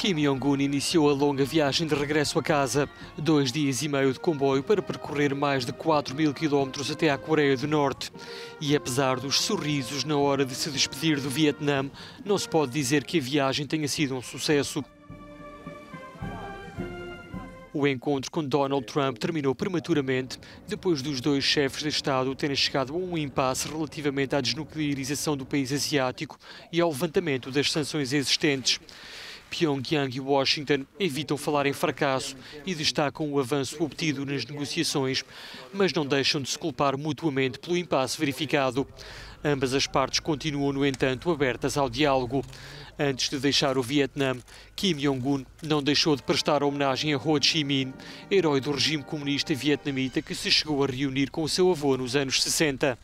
Kim Jong-un iniciou a longa viagem de regresso a casa, dois dias e meio de comboio para percorrer mais de 4 mil quilómetros até à Coreia do Norte. E apesar dos sorrisos na hora de se despedir do Vietnã, não se pode dizer que a viagem tenha sido um sucesso. O encontro com Donald Trump terminou prematuramente depois dos dois chefes de Estado terem chegado a um impasse relativamente à desnuclearização do país asiático e ao levantamento das sanções existentes. Pyongyang e Washington evitam falar em fracasso e destacam o avanço obtido nas negociações, mas não deixam de se culpar mutuamente pelo impasse verificado. Ambas as partes continuam, no entanto, abertas ao diálogo. Antes de deixar o Vietnã, Kim Jong-un não deixou de prestar homenagem a Ho Chi Minh, herói do regime comunista vietnamita que se chegou a reunir com o seu avô nos anos 60.